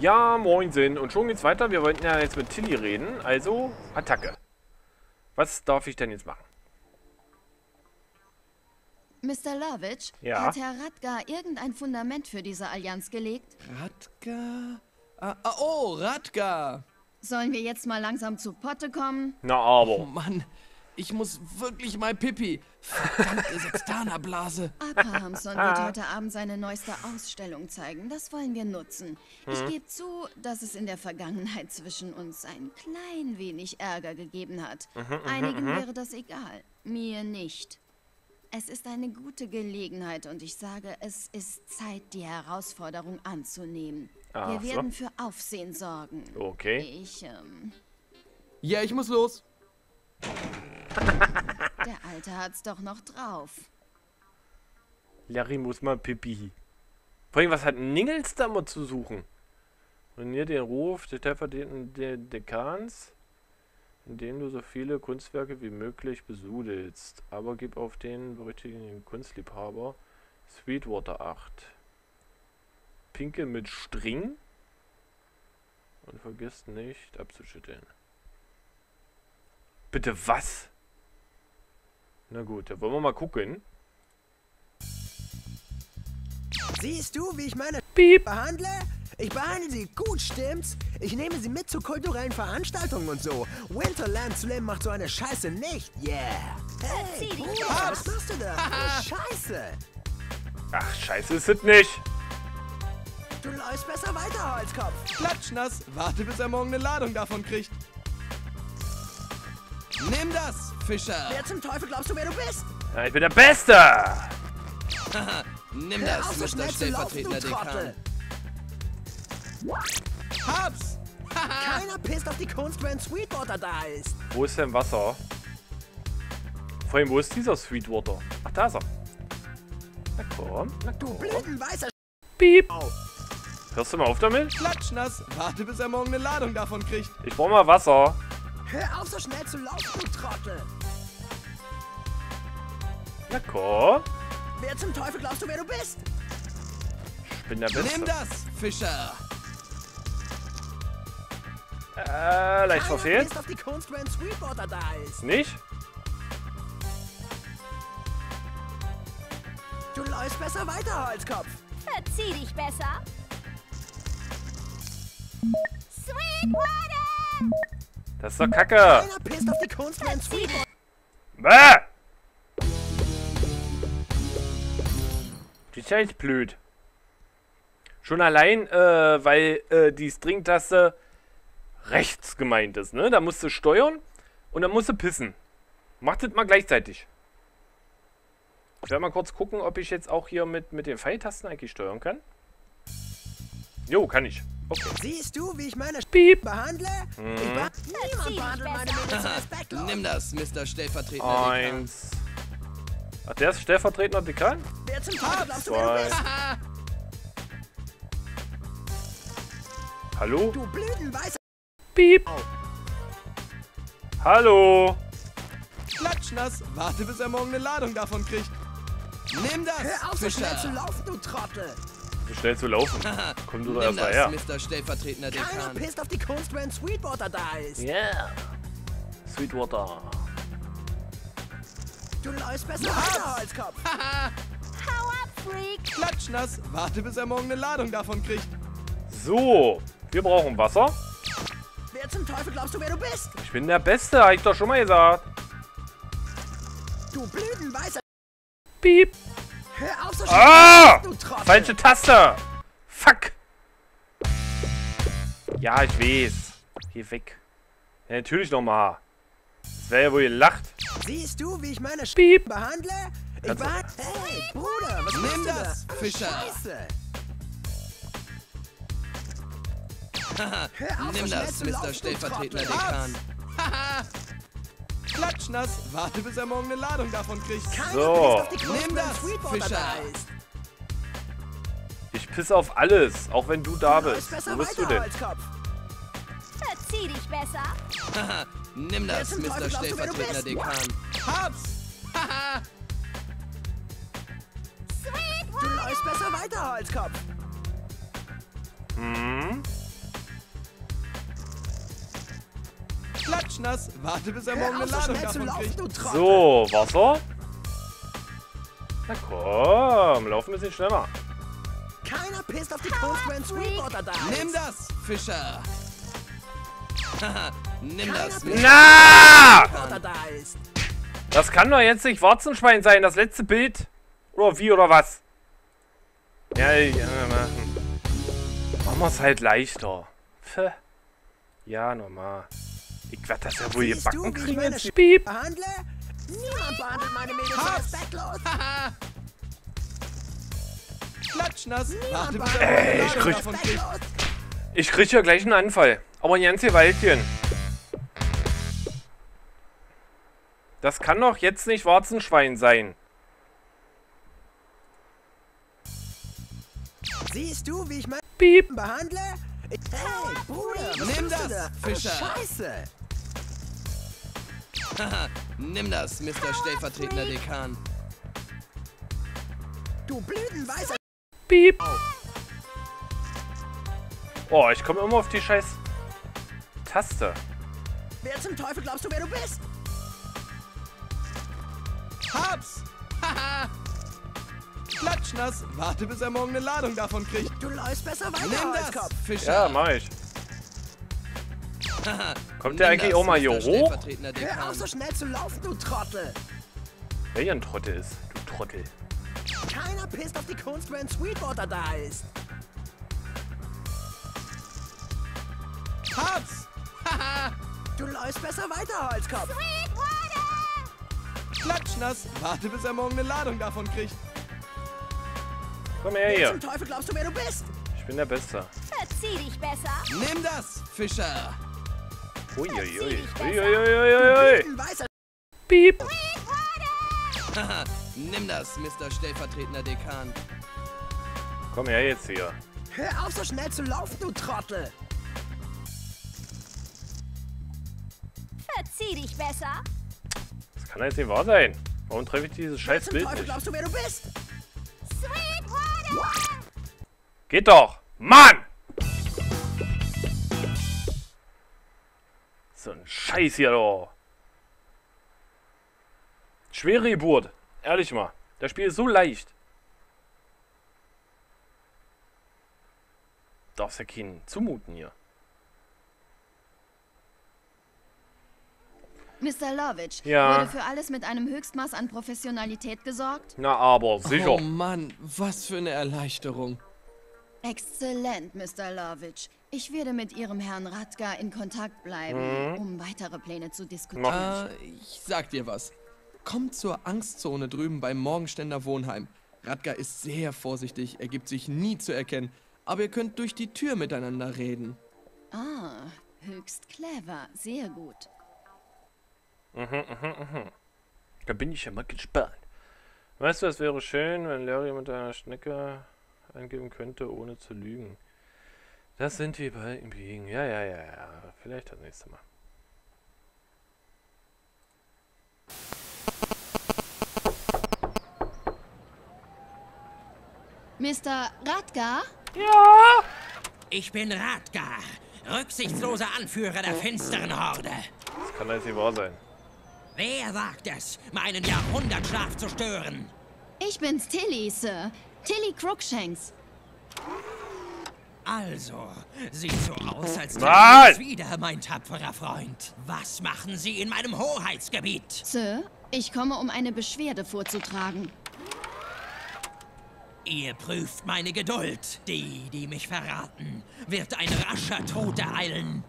Ja, moinsen. Und schon geht's weiter. Wir wollten ja jetzt mit Tilly reden. Also, Attacke. Was darf ich denn jetzt machen? Mr. Lovitch, Ja? hat Herr Radgar irgendein Fundament für diese Allianz gelegt? Radgar? Ah, ah, oh, Radgar! Sollen wir jetzt mal langsam zu Potte kommen? Na Oh aber. Mann, ich muss wirklich mal Pipi. Verdammte Sextanerblase. Abrahamson wird heute Abend seine neueste Ausstellung zeigen. Das wollen wir nutzen. Ich Hm. gebe zu, dass es in der Vergangenheit zwischen uns ein klein wenig Ärger gegeben hat. Mhm, Einigen wäre das egal, mir nicht. Es ist eine gute Gelegenheit und ich sage, es ist Zeit, die Herausforderung anzunehmen. Ach wir so. werden für Aufsehen sorgen. Okay. Ich, ähm, Ja, ich muss los. Der Alte hat's doch noch drauf. Larry muss mal Pipi. Vor allem, was hat Ningels da mal zu suchen? Hier den Ruf des stellvertretenden De Dekans, indem du so viele Kunstwerke wie möglich besudelst. Aber gib auf den berüchtigten Kunstliebhaber Sweetwater acht. Pinke mit String. Und vergiss nicht abzuschütteln. Bitte was? Na gut, da wollen wir mal gucken. Siehst du, wie ich meine Piep. behandle? Ich behandle sie gut, stimmt's? Ich nehme sie mit zu kulturellen Veranstaltungen und so. Winterland Slim macht so eine Scheiße nicht. Yeah. Hey, Bruder, was machst du da? Scheiße. Ach, scheiße ist es nicht. Du läufst besser weiter, Holzkopf. Klatschnass, warte bis er morgen eine Ladung davon kriegt. Nimm das, Fischer. Wer zum Teufel glaubst du, wer du bist? Ja, ich bin der Beste. Nimm Hör das, auf, so Mr. laufen, stellvertretender. Dekan. Hab's! Keiner pisst auf die Kunst, wenn Sweetwater da ist. Wo ist denn Wasser? Vor allem, wo ist dieser Sweetwater? Ach, da ist er. Na komm, na Du komm. blütenweißer Piep. Hörst du mal auf damit? Klatschnass, warte bis er morgen eine Ladung davon kriegt. Ich brauch mal Wasser. Hör auf, so schnell zu laufen, du Trottel. Na komm. Wer zum Teufel glaubst du, wer du bist? Ich bin der Beste. Nimm das, Fischer. Äh, leicht verfehlt. auf die Kunst, wenn Sweetwater da ist. Nicht? Du läufst besser weiter, Holzkopf. Verzieh dich besser. Sweetwater! Das ist doch Kacke. Bäh. Die ist ja echt blöd. Schon allein, äh, weil äh, die String-Taste rechts gemeint ist, ne? Da musst du steuern und dann musst du pissen. Mach das mal gleichzeitig. Ich werde mal kurz gucken, ob ich jetzt auch hier mit, mit den Pfeiltasten eigentlich steuern kann. Jo, kann ich. Okay. Siehst du, wie ich meine Piep. behandle? Mhm. Ich be Niemand behandelt meine. Mädels respektlos. Nimm das, Mr. stellvertretender Dekan. Eins. Ach, der ist stellvertretender Dekan? Wer zum Teufel glaubst du, wer du bist? Hallo? Du blütenweißer... Piep. Hallo? Klatschnass, warte bis er morgen eine Ladung davon kriegt. Nimm das, Hör auf, so schnell zu Fischer. laufen, du Trottel. So schnell zu laufen. Komm du doch erst mal her. Mr. stellvertretender Keiner Dekan. pisst auf die Kunst, wenn Sweetwater da ist. Yeah. Sweetwater. Du läufst besser weiter, Holzkopf. Hau ab, Freak! Klatschnass, warte bis er morgen eine Ladung davon kriegt. So, wir brauchen Wasser. Wer zum Teufel glaubst du, wer du bist? Ich bin der Beste, hab ich doch schon mal gesagt. Du blütenweißer... Piep. Hör auf, so Ah! du Trottel. Falsche Taste. Fuck. Ja, ich weiß. Geh weg. Ja, natürlich nochmal. Das wäre ja wohl gelacht. Siehst du, wie ich meine Sch Piep. behandle? Ich du- behandle... Hey, Bruder, was Nimm das, da? Fischer. Scheiße. Hör auf, Nimm das, Mr. stellvertretender. Dekan. Klatschnass, warte bis er morgen eine Ladung davon kriegt. Keiner So. Nimm das, Fischer. Ich pisse auf alles, auch wenn du da bist. Wo bist du denn? Verzieh dich besser. Nimm das, Mr. stellvertretender bist? Dekan. Hab's! Du läufst besser weiter, Holzkopf. Hm? Klatschnass, warte bis er morgen eine Ladung davon laufen, kriegt. So, Wasser. Na komm, lauf ein bisschen schneller. Keiner pisst auf die wenn Sweetwater da. Nimm das, Fischer. Haha, nimm das. Na! Das kann doch jetzt nicht Warzenschwein sein, das letzte Bild. Oder wie, oder was? Ja, ja, machen. Machen wir es halt leichter. Pfeh. Ja, normal. Ich werd das ja wohl gebacken wie ich kriegen. Piep. Behandle? Niemand behandelt meine Mädels respektlos. Klatschnass, Ey, ich krieg-. Ich krieg ja gleich einen Anfall. Aber ein ganzes Weilchen. Das kann doch jetzt nicht Warzenschwein sein. Siehst du, wie ich meine Piep. behandle? Ich, hey, da? Fischer. Scheiße. Haha, nimm das, Mr. Stellvertretender Dekan. Du blütenweißer Piep. Oh, ich komme immer auf die scheiß Taste. Wer zum Teufel glaubst du, wer du bist? Hab's! Haha! Klatschnass, warte bis er morgen eine Ladung davon kriegt. Du läufst besser weiter, Nimm das, Holzkopf. Fischer. Ja, mach ich. Haha, Kommt der eigentlich auch mal hier hoch? Hör auf, so schnell zu laufen, du Trottel. Wer hier ein Trottel ist, du Trottel. Keiner pisst auf die Kunst, wenn Sweetwater da ist. Hab's! Haha! Du läufst besser weiter, Holzkopf. Klatschnass, warte bis er morgen eine Ladung davon kriegt. Komm her Wer hier. zum Teufel glaubst du, wer du bist? Ich bin der Beste. Verzieh dich besser. Nimm das, Fischer. Uiuiui. Uiuiuiui. Piep. Haha, nimm das, Mr. Stellvertretender Dekan. Komm her jetzt hier. Hör auf, so schnell zu laufen, du Trottel. Verzieh dich besser. Das kann jetzt nicht wahr sein. Warum treffe ich dieses scheiß Bild Teufel nicht? glaubst du, wer du bist? Sweetwater. Geht doch! Mann! Scheiß hier doch. Schwere Geburt. Ehrlich mal. Das Spiel ist so leicht. Darfst ja keinen zumuten hier. Mr. Lovitch, Ja. wurde für alles mit einem Höchstmaß an Professionalität gesorgt? Na aber, sicher. Oh Mann, was für eine Erleichterung. Exzellent, Mr. Lovitch. Ich werde mit Ihrem Herrn Radgar in Kontakt bleiben, um weitere Pläne zu diskutieren. Äh, ich sag dir was. Komm zur Angstzone drüben beim Morgenständer Wohnheim. Radgar ist sehr vorsichtig, er gibt sich nie zu erkennen. Aber ihr könnt durch die Tür miteinander reden. Ah, höchst clever. Sehr gut. Da bin ich ja mal gespannt. Weißt du, es wäre schön, wenn Larry mit einer Schnecke eingeben könnte, ohne zu lügen. Das sind wir bei ihm biegen. Ja, ja, ja, ja. Vielleicht das nächste Mal. Mr. Radgar? Ja! Ich bin Radgar, rücksichtsloser Anführer der finsteren Horde. Das kann jetzt nicht wahr sein. Wer wagt es, meinen Jahrhundertschlaf zu stören? Ich bin's, Tilly, Sir. Tilly Crookshanks. Also, sieht so aus, als uns wieder, mein tapferer Freund. Was machen Sie in meinem Hoheitsgebiet? Sir, ich komme, um eine Beschwerde vorzutragen. Ihr prüft meine Geduld. Die, die mich verraten, wird ein rascher Tod ereilen.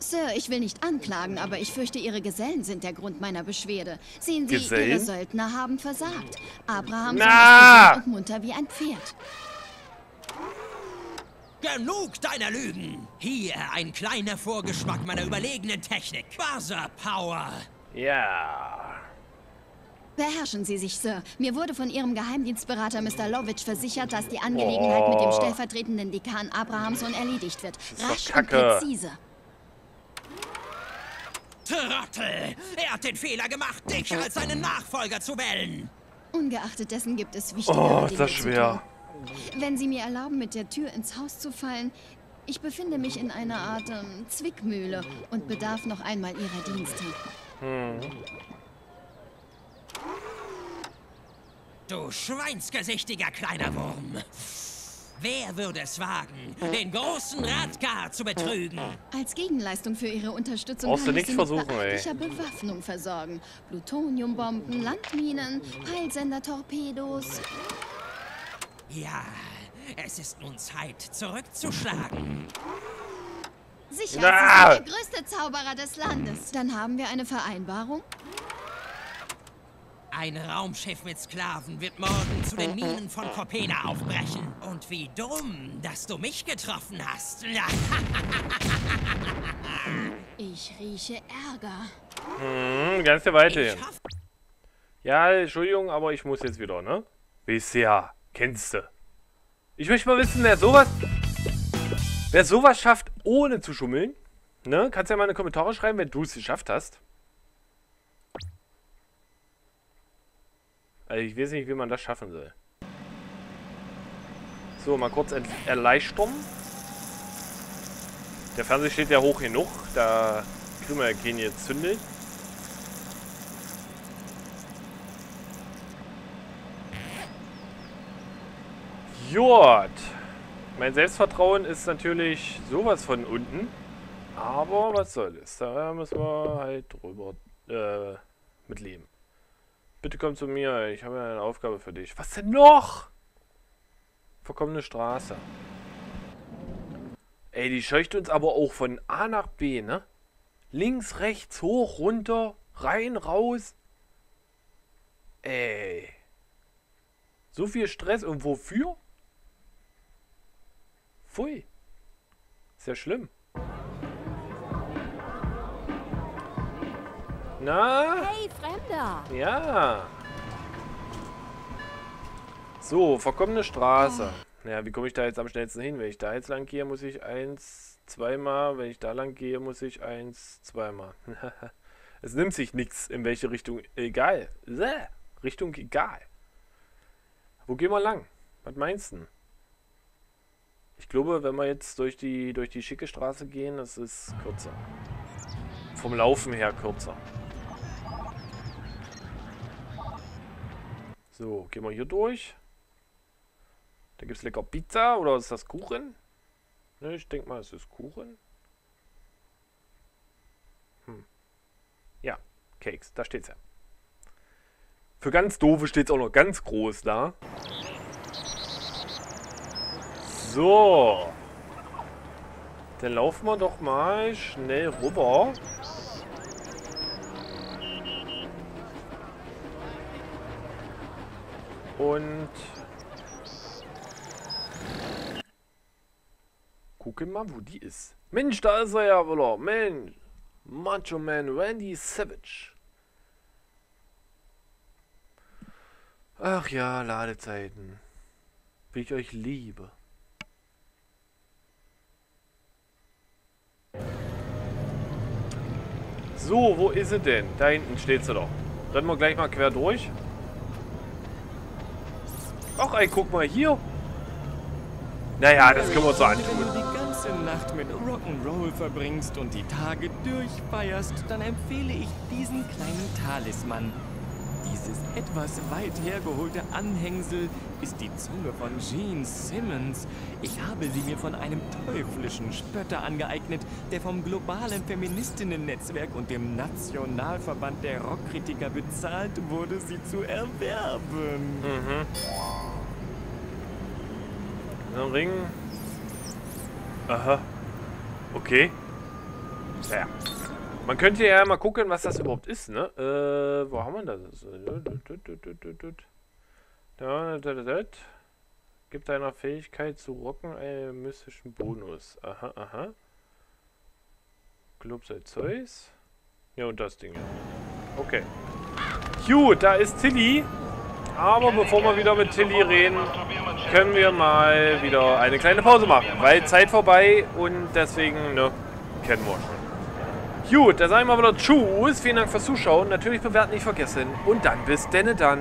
Sir, ich will nicht anklagen, aber ich fürchte, Ihre Gesellen sind der Grund meiner Beschwerde. Sehen Sie, Gesellen? Ihre Söldner haben versagt. Abraham Na! ist munter wie ein Pferd. Genug deiner Lügen! Hier ein kleiner Vorgeschmack meiner überlegenen Technik. Buzzer Power! Ja. Beherrschen Sie sich, Sir. Mir wurde von Ihrem Geheimdienstberater Mr. Lovitch versichert, dass die Angelegenheit mit dem Oh. stellvertretenden Dekan Abrahamson erledigt wird. Rasch und präzise. Trottel! Er hat den Fehler gemacht, dich als seinen Nachfolger zu wählen! Ungeachtet dessen gibt es wichtigere Oh, ist das zu schwer. Wenn Sie mir erlauben, mit der Tür ins Haus zu fallen, Ich befinde mich in einer Art ähm, Zwickmühle und bedarf noch einmal Ihrer Dienste. Du schweinsgesichtiger kleiner Wurm. Wer würde es wagen, den großen Radgar zu betrügen? Als Gegenleistung für Ihre Unterstützung Brauchst du kann ich nichts Sie mit versuchen, ey. beachtlicher Bewaffnung versorgen. Plutoniumbomben, Landminen, Peilsender-Torpedos. Ja, es ist nun Zeit, zurückzuschlagen. Sicher, Na! Sie sind der größte Zauberer des Landes. Dann haben wir eine Vereinbarung. Ein Raumschiff mit Sklaven wird morgen zu den Minen von Kopena aufbrechen. Und wie dumm, dass du mich getroffen hast. Ich rieche Ärger. Hm, ganz der Weite. Ja, Entschuldigung, aber ich muss jetzt wieder, ne? Bisher. Kennst du. Ich möchte mal wissen, wer sowas. Wer sowas schafft, ohne zu schummeln. Ne? Kannst ja mal in die Kommentare schreiben, wenn du es geschafft hast. Also ich weiß nicht, wie man das schaffen soll. So, mal kurz erleichtern. Der Fernseher steht ja hoch genug. Da kriegen wir ja keinen jetzt Jort. Mein Selbstvertrauen ist natürlich sowas von unten. Aber was soll es? Da müssen wir halt drüber äh, mit leben. Bitte komm zu mir. Ich habe eine Aufgabe für dich. Was denn noch? Verkommene Straße. Ey, die scheucht uns aber auch von A nach B, ne? Links, rechts, hoch, runter, rein, raus. Ey. So viel Stress und wofür? Pfui. Ist ja schlimm. Na? Hey, Fremder! Ja. So, verkommene Straße. Naja, wie komme ich da jetzt am schnellsten hin? Wenn ich da jetzt lang gehe, muss ich eins, zweimal. Wenn ich da lang gehe, muss ich eins, zweimal. es nimmt sich nichts, in welche Richtung. Egal. Richtung egal. Wo gehen wir lang? Was meinst du? Ich glaube, wenn wir jetzt durch die, durch die schicke Straße gehen, das ist kürzer. Vom Laufen her kürzer. So, gehen wir hier durch. Da gibt es lecker Pizza oder ist das Kuchen? Ne, ich denke mal, es ist Kuchen. Hm. Ja, Cakes, da steht's ja. Für ganz doofe steht's auch noch ganz groß da. So. Dann laufen wir doch mal schnell rüber. Und gucken mal, wo die ist. Mensch, da ist er ja wieder. Mensch. Macho Man Randy Savage. Ach ja, Ladezeiten. Wie ich euch liebe. So, wo ist sie denn? Da hinten steht sie doch. Rennen wir gleich mal quer durch. Ach, ey, guck mal hier. Naja, das können wir uns so Wenn du antun. die ganze Nacht mit Rock'n'Roll verbringst und die Tage durchfeierst, dann empfehle ich diesen kleinen Talisman. Dieses etwas weit hergeholte Anhängsel ist die Zunge von Gene Simmons. Ich habe sie mir von einem teuflischen Spötter angeeignet, der vom globalen Feministinnen-Netzwerk und dem Nationalverband der Rockkritiker bezahlt wurde, sie zu erwerben. Ein Ring. Aha. Okay. Ja. Man könnte ja mal gucken, was das überhaupt ist, ne? Äh, wo haben wir das? Da, da, da, da. Gibt einer Fähigkeit zu rocken einen mystischen Bonus. Aha, aha. Club sei Zeus. Ja, und das Ding. Okay. Gut, da ist Tilly. Aber bevor wir wieder mit Tilly reden, können wir mal wieder eine kleine Pause machen. Weil Zeit vorbei und deswegen, ne, kennen wir schon. Gut, da sagen wir wieder Tschüss. Vielen Dank fürs Zuschauen. Natürlich bewerten nicht vergessen. Und dann bis denne dann.